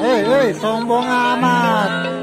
Hei, hei, sombong amat.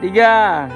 Tiga.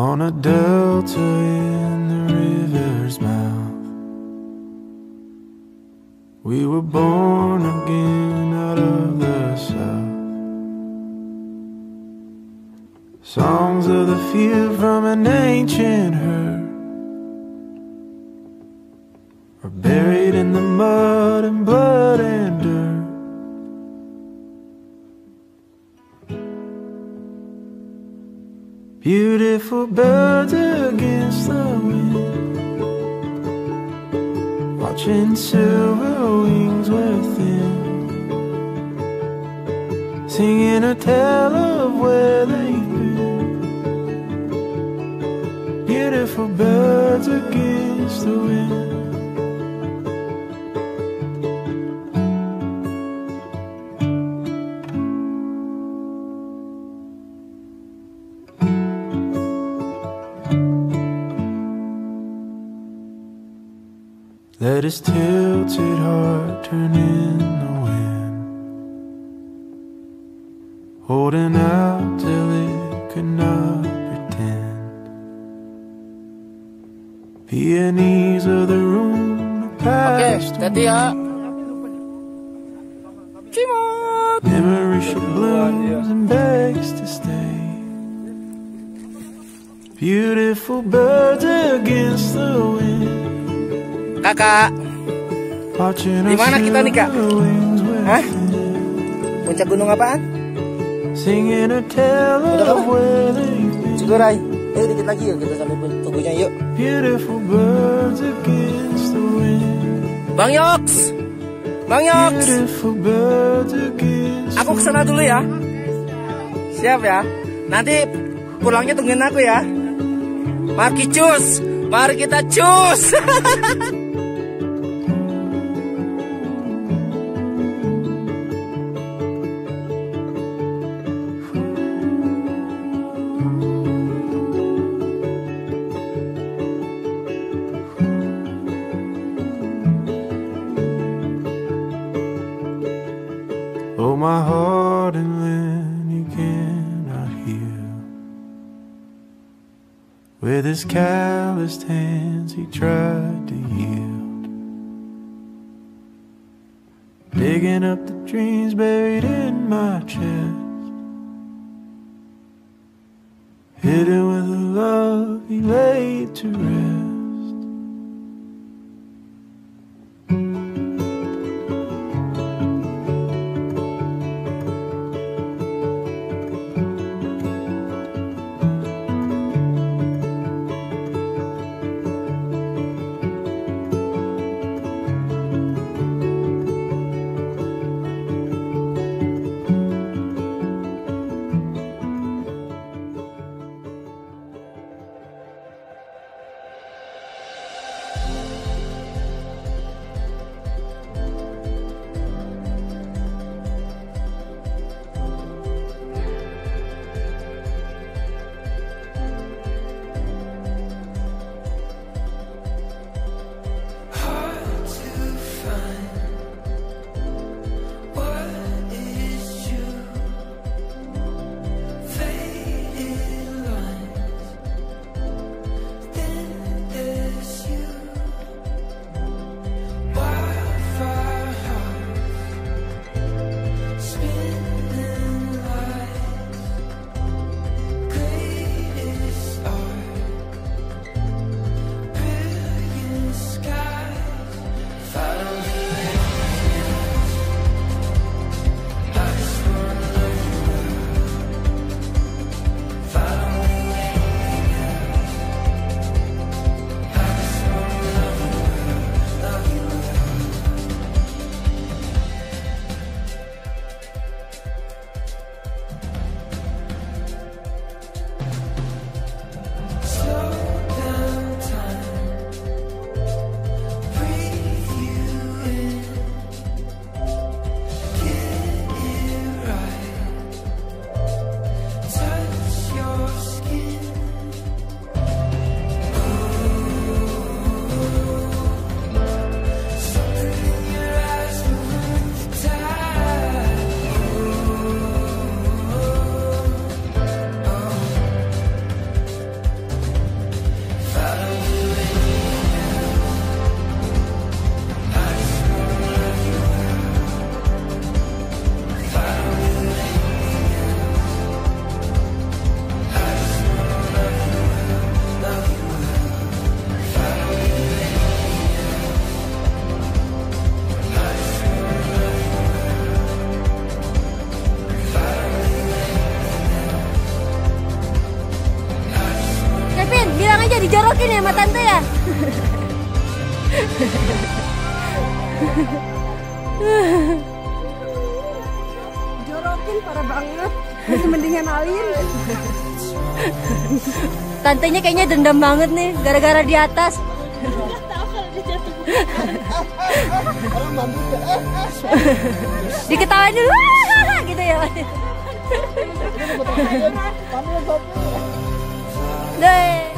On a delta in the river's mouth, we were born again out of the south. Songs of the field from an ancient herd are buried in the mud and blood Beautiful birds against the wind. Watching silver wings within. Singing a tale of where they've been. Beautiful birds against the wind. Let his tilted heart turn in the wind, holding out till it could not pretend. Peonies of the room past tadi ya. Cimot. Memory should blooms and begs to stay. Beautiful birds against the wind. Kakak, Di mana kita nih, Kak? Hah? puncak gunung apaan? Udah. Cigurai. Eh, dikit lagi yuk kita sampai tunggunya yuk. Bang Yoks. Bang Yoks. Against Aku ke sana dulu ya. Siap ya. Nanti pulangnya tungguin aku ya. Mari cus. Mari kita cus. With his calloused hands he tried to yield. Digging up the dreams buried in my chest. Hidden with the love he laid to rest. Tantenya kayaknya dendam banget nih gara-gara di atas. Diketawain dulu gitu ya. Deh.